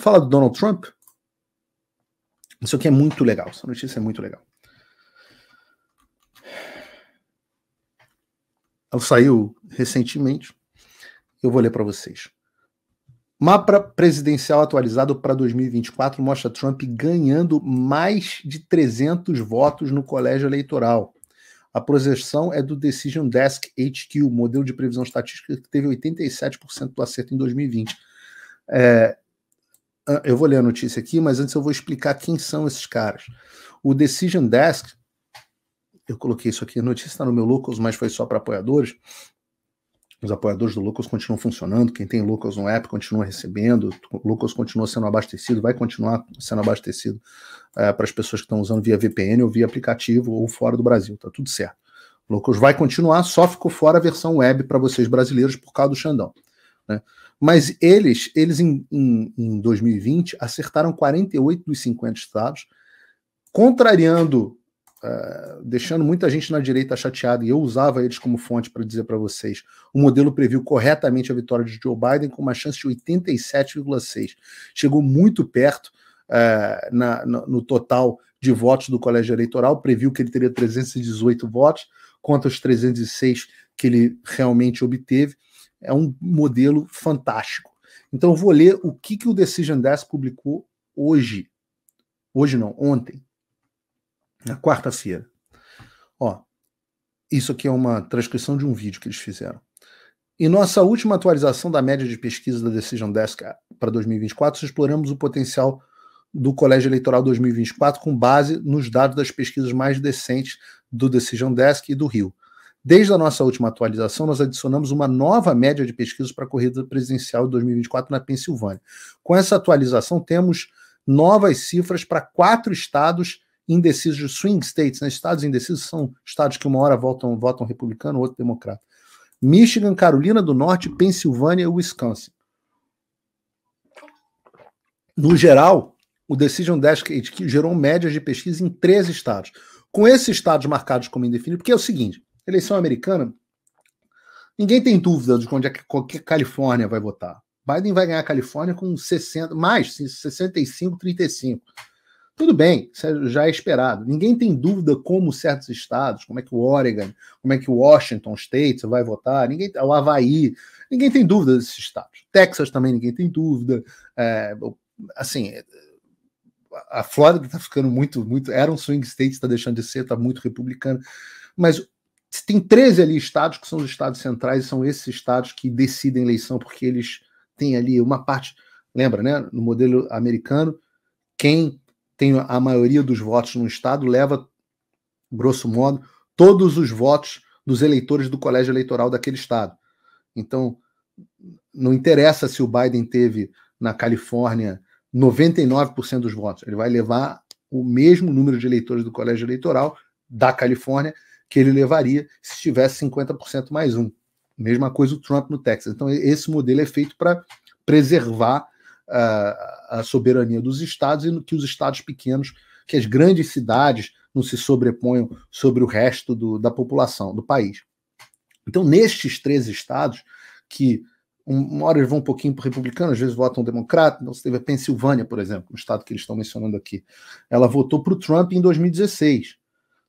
Fala do Donald Trump. Isso aqui é muito legal. Essa notícia é muito legal. Ela saiu recentemente. Eu vou ler para vocês. Mapa presidencial atualizado para 2024 mostra Trump ganhando mais de 300 votos no colégio eleitoral. A projeção é do Decision Desk HQ, modelo de previsão estatística que teve 87% do acerto em 2020. É, eu vou ler a notícia aqui, mas antes eu vou explicar quem são esses caras. O Decision Desk, eu coloquei isso aqui, a notícia está no meu Locals, mas foi só para apoiadores. Os apoiadores do Locals continuam funcionando, quem tem Locals no app continua recebendo, o Locals continua sendo abastecido, vai continuar sendo abastecido é, para as pessoas que estão usando via VPN ou via aplicativo ou fora do Brasil, tá tudo certo. O Locals vai continuar, só ficou fora a versão web para vocês brasileiros por causa do Xandão. Né? Mas eles, eles em, em, em 2020 acertaram 48 dos 50 estados, contrariando Uh, deixando muita gente na direita chateada, e eu usava eles como fonte para dizer para vocês. O modelo previu corretamente a vitória de Joe Biden com uma chance de 87,6. Chegou muito perto uh, na, no, no total de votos do colégio eleitoral, previu que ele teria 318 votos contra os 306 que ele realmente obteve. É um modelo fantástico. Então, eu vou ler o que, que o Decision Desk publicou hoje. Hoje não, ontem na quarta-feira. Ó, isso aqui é uma transcrição de um vídeo que eles fizeram. Em nossa última atualização da média de pesquisa da Decision Desk para 2024, exploramos o potencial do Colégio Eleitoral 2024 com base nos dados das pesquisas mais decentes do Decision Desk e do Rio. Desde a nossa última atualização, nós adicionamos uma nova média de pesquisas para a corrida presidencial de 2024 na Pensilvânia. Com essa atualização, temos novas cifras para quatro estados indecisos, swing states, né? estados indecisos são estados que uma hora votam, votam republicano, outro democrata. Michigan, Carolina do Norte, Pensilvânia e Wisconsin. No geral, o Decision Desk gerou médias de pesquisa em três estados. Com esses estados marcados como indefinidos, porque é o seguinte: eleição americana, ninguém tem dúvida de onde é que qualquer Califórnia vai votar. Biden vai ganhar a Califórnia com 60, mais 65, 35. Tudo bem, isso já é esperado. Ninguém tem dúvida como certos estados, como é que o Oregon, como é que o Washington State vai votar, ninguém, o Havaí, ninguém tem dúvida desses estados. Texas também ninguém tem dúvida. É, assim, a Flórida está ficando muito, muito. Era um swing state, está deixando de ser, está muito republicano. Mas tem 13 ali estados que são os estados centrais, e são esses estados que decidem eleição, porque eles têm ali uma parte. Lembra, né? No modelo americano, quem tem a maioria dos votos no estado, leva, grosso modo, todos os votos dos eleitores do colégio eleitoral daquele estado. Então, não interessa se o Biden teve na Califórnia 99% dos votos, ele vai levar o mesmo número de eleitores do colégio eleitoral da Califórnia que ele levaria se tivesse 50% mais um. Mesma coisa o Trump no Texas. Então, esse modelo é feito para preservar a, a soberania dos estados e que os estados pequenos, que as grandes cidades não se sobreponham sobre o resto do, da população do país. Então, nestes três estados, que uma hora eles vão um pouquinho para o republicano, às vezes votam democrata, então você teve a Pensilvânia, por exemplo, um estado que eles estão mencionando aqui. Ela votou para o Trump em 2016.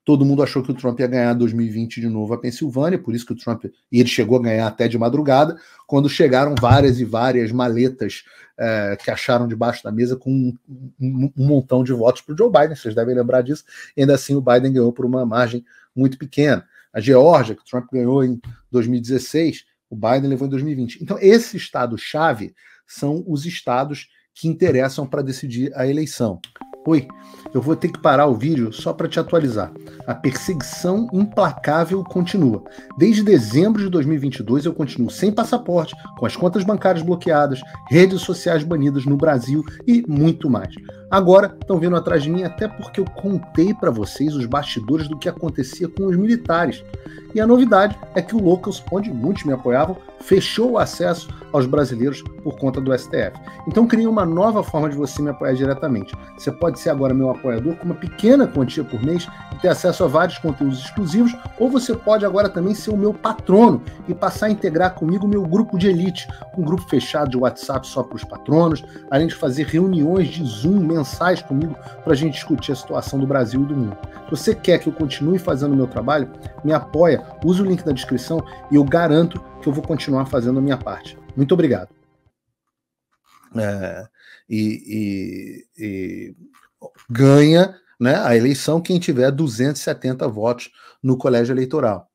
Todo mundo achou que o Trump ia ganhar 2020 de novo a Pensilvânia, por isso que o Trump. E ele chegou a ganhar até de madrugada, quando chegaram várias e várias maletas é, que acharam debaixo da mesa com um, um, um montão de votos para o Joe Biden, vocês devem lembrar disso. E ainda assim, o Biden ganhou por uma margem muito pequena. A Geórgia, que o Trump ganhou em 2016, o Biden levou em 2020. Então, esse estado-chave são os estados que interessam para decidir a eleição. Oi, eu vou ter que parar o vídeo só para te atualizar. A perseguição implacável continua. Desde dezembro de 2022 eu continuo sem passaporte, com as contas bancárias bloqueadas, redes sociais banidas no Brasil e muito mais. Agora estão vindo atrás de mim até porque eu contei para vocês os bastidores do que acontecia com os militares. E a novidade é que o Locals, onde muitos me apoiavam, fechou o acesso aos brasileiros por conta do STF. Então criei uma nova forma de você me apoiar diretamente. Você pode ser agora meu apoiador com uma pequena quantia por mês e ter acesso a vários conteúdos exclusivos, ou você pode agora também ser o meu patrono e passar a integrar comigo o meu grupo de elite, um grupo fechado de WhatsApp só para os patronos, além de fazer reuniões de Zoom mensais comigo para a gente discutir a situação do Brasil e do mundo. Se você quer que eu continue fazendo o meu trabalho, me apoia, use o link na descrição e eu garanto que eu vou continuar fazendo a minha parte. Muito obrigado. É, e, e, e, ganha né, a eleição quem tiver 270 votos no colégio eleitoral.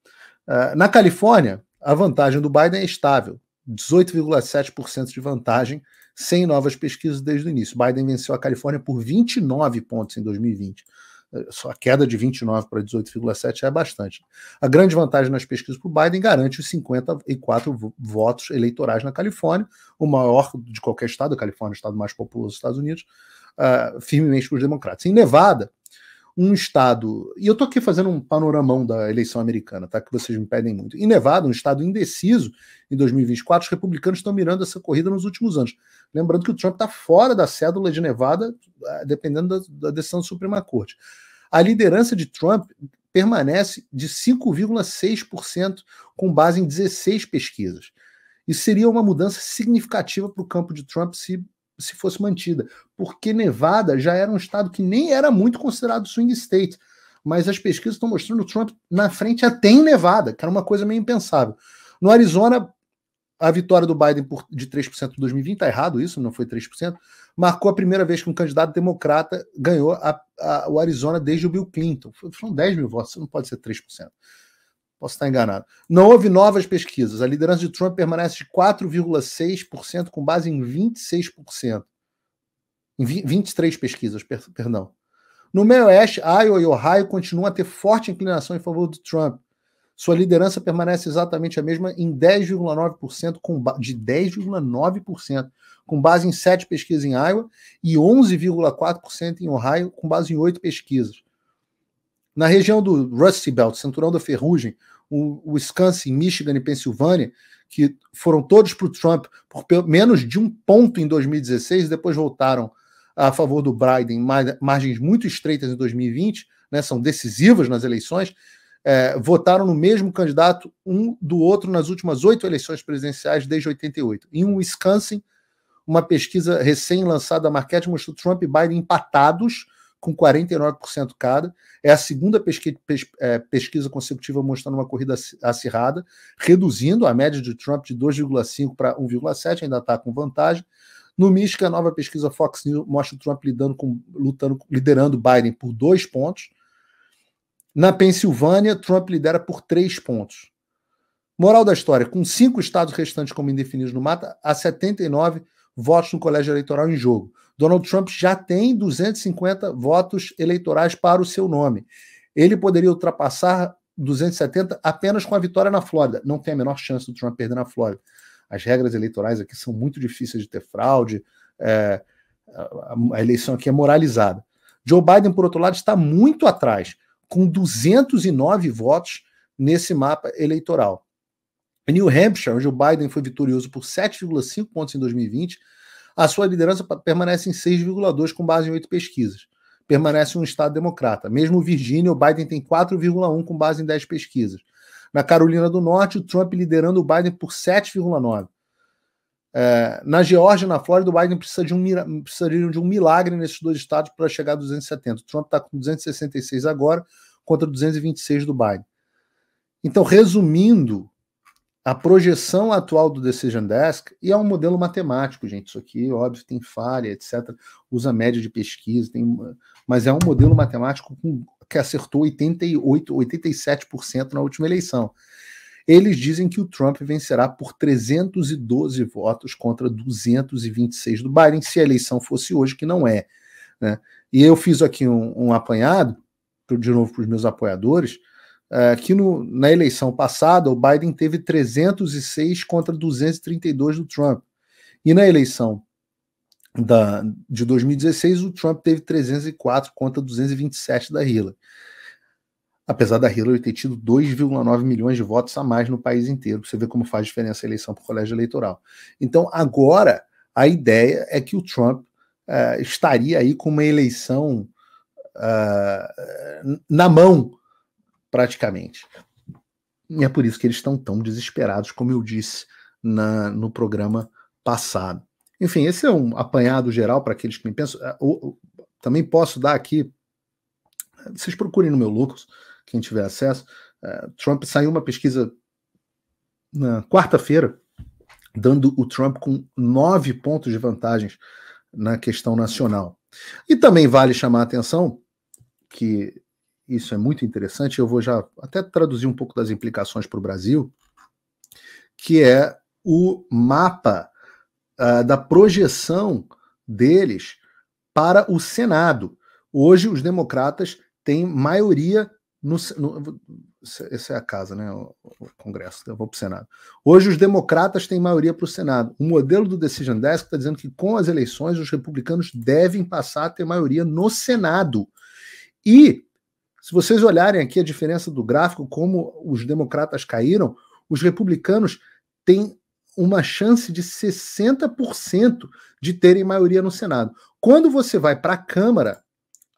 É, na Califórnia, a vantagem do Biden é estável, 18,7% de vantagem, sem novas pesquisas desde o início. Biden venceu a Califórnia por 29 pontos em 2020 só a queda de 29 para 18,7 é bastante. A grande vantagem nas pesquisas para o Biden garante os 54 votos eleitorais na Califórnia, o maior de qualquer estado, a Califórnia é o estado mais populoso dos Estados Unidos, uh, firmemente para os democratas. Em Nevada, um estado, e eu estou aqui fazendo um panoramão da eleição americana, tá? Que vocês me pedem muito. Em Nevada, um estado indeciso em 2024, os republicanos estão mirando essa corrida nos últimos anos. Lembrando que o Trump está fora da cédula de Nevada, ah, dependendo da, da decisão da Suprema Corte. A liderança de Trump permanece de 5,6% com base em 16 pesquisas. Isso seria uma mudança significativa para o campo de Trump se, se fosse mantida, porque Nevada já era um estado que nem era muito considerado swing state, mas as pesquisas estão mostrando o Trump na frente até em Nevada, que era uma coisa meio impensável. No Arizona, a vitória do Biden por, de 3% em 2020, está errado isso, não foi 3%, marcou a primeira vez que um candidato democrata ganhou a, a, o Arizona desde o Bill Clinton. Foram 10 mil votos, não pode ser 3%. Posso estar enganado. Não houve novas pesquisas. A liderança de Trump permanece de 4,6% com base em 26%. Em 23 pesquisas, perdão. No meio oeste, Iowa e Ohio continuam a ter forte inclinação em favor do Trump. Sua liderança permanece exatamente a mesma em 10,9% de 10,9% com base em sete pesquisas em Iowa e 11,4% em Ohio, com base em oito pesquisas. Na região do Rusty Belt, Cinturão da Ferrugem, o Wisconsin, Michigan e Pensilvânia, que foram todos para o Trump por menos de um ponto em 2016, depois voltaram a favor do Biden, margens muito estreitas em 2020, né, são decisivas nas eleições, é, votaram no mesmo candidato um do outro nas últimas oito eleições presidenciais desde 88. Em Wisconsin, uma pesquisa recém-lançada da Marquette mostrou Trump e Biden empatados, com 49% cada. É a segunda pesquisa, é, pesquisa consecutiva mostrando uma corrida acirrada, reduzindo a média de Trump de 2,5 para 1,7, ainda está com vantagem. No Michigan, a nova pesquisa Fox News mostra o Trump lidando com, lutando, liderando Biden por dois pontos. Na Pensilvânia, Trump lidera por três pontos. Moral da história: com cinco estados restantes como indefinidos no mata, há 79 votos no colégio eleitoral em jogo. Donald Trump já tem 250 votos eleitorais para o seu nome. Ele poderia ultrapassar 270 apenas com a vitória na Flórida. Não tem a menor chance do Trump perder na Flórida. As regras eleitorais aqui são muito difíceis de ter fraude. É, a, eleição aqui é moralizada. Joe Biden, por outro lado, está muito atrás, com 209 votos nesse mapa eleitoral. Em New Hampshire, onde o Biden foi vitorioso por 7,5 pontos em 2020, a sua liderança permanece em 6,2 com base em oito pesquisas. Permanece um estado democrata. Mesmo Virgínia, o Biden tem 4,1 com base em 10 pesquisas. Na Carolina do Norte, o Trump liderando o Biden por 7,9. É, na Geórgia, na Flórida, o Biden precisa de um, de um milagre nesses dois estados para chegar a 270. O Trump está com 266 agora, contra 226 do Biden. Então, resumindo, a projeção atual do Decision Desk, e é um modelo matemático, gente, isso aqui, óbvio, tem falha, etc., usa média de pesquisa, tem, mas é um modelo matemático com, que acertou 88, 87% na última eleição. Eles dizem que o Trump vencerá por 312 votos contra 226 do Biden, se a eleição fosse hoje, que não é. Né? E eu fiz aqui um, um apanhado, de novo para os meus apoiadores, é, que no, na eleição passada o Biden teve 306 contra 232 do Trump. E na eleição da, de 2016, o Trump teve 304 contra 227 da Hillary. Apesar da Hillary ter tido 2,9 milhões de votos a mais no país inteiro. Você vê como faz diferença a eleição por colégio eleitoral. Então, agora, a ideia é que o Trump uh, estaria aí com uma eleição uh, na mão, praticamente. E é por isso que eles estão tão desesperados, como eu disse na, no programa passado. Enfim, esse é um apanhado geral para aqueles que me pensam. Também posso dar aqui. Vocês procurem no meu Lucas, quem tiver acesso. Trump saiu uma pesquisa na quarta-feira, dando o Trump com nove pontos de vantagens na questão nacional. E também vale chamar a atenção que isso é muito interessante, eu vou já até traduzir um pouco das implicações para o Brasil, que é o mapa uh, da projeção deles para o Senado. Hoje, os democratas têm maioria no, no, essa é a casa, né? O, o Congresso. Eu vou para o Senado. Hoje os democratas têm maioria para o Senado. O modelo do Decision Desk está dizendo que com as eleições os republicanos devem passar a ter maioria no Senado. E se vocês olharem aqui a diferença do gráfico, como os democratas caíram, os republicanos têm uma chance de 60% de terem maioria no Senado. Quando você vai para a Câmara,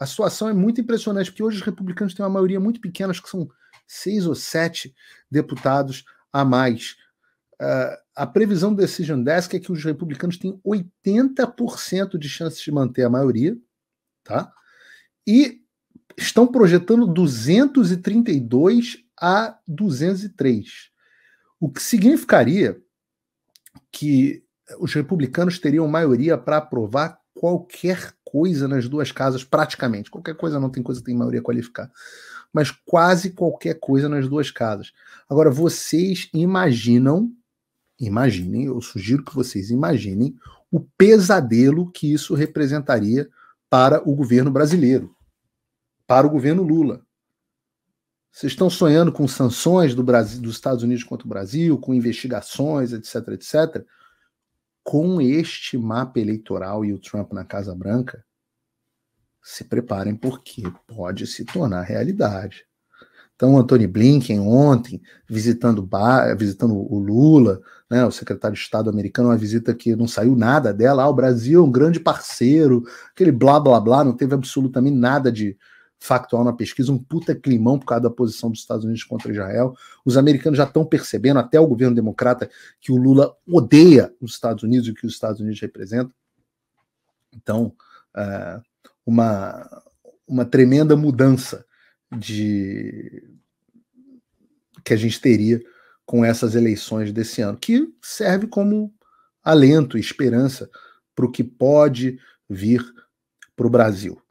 a situação é muito impressionante, porque hoje os republicanos têm uma maioria muito pequena, acho que são seis ou sete deputados a mais. Uh, a previsão do Decision Desk é que os republicanos têm 80% de chances de manter a maioria, tá? E estão projetando 232 a 203. O que significaria que os republicanos teriam maioria para aprovar qualquer coisa nas duas casas, praticamente. Qualquer coisa não tem coisa que tem maioria qualificada. Mas quase qualquer coisa nas duas casas. Agora, vocês imaginam, imaginem, eu sugiro que vocês imaginem o pesadelo que isso representaria para o governo brasileiro, para o governo Lula. Vocês estão sonhando com sanções do Brasil, dos Estados Unidos contra o Brasil, com investigações, etc, etc com este mapa eleitoral e o Trump na Casa Branca, se preparem porque pode se tornar realidade. Então, Antony Blinken ontem, visitando, visitando o Lula, né, o secretário de Estado americano, uma visita que não saiu nada dela. Ah, o Brasil é um grande parceiro, aquele blá blá blá, não teve absolutamente nada de, factual na pesquisa, um puta climão por causa da posição dos Estados Unidos contra Israel. Os americanos já estão percebendo, até o governo democrata, que o Lula odeia os Estados Unidos e o que os Estados Unidos representam. Então, uh, uma, uma tremenda mudança de que a gente teria com essas eleições desse ano, que serve como alento e esperança para o que pode vir para o Brasil.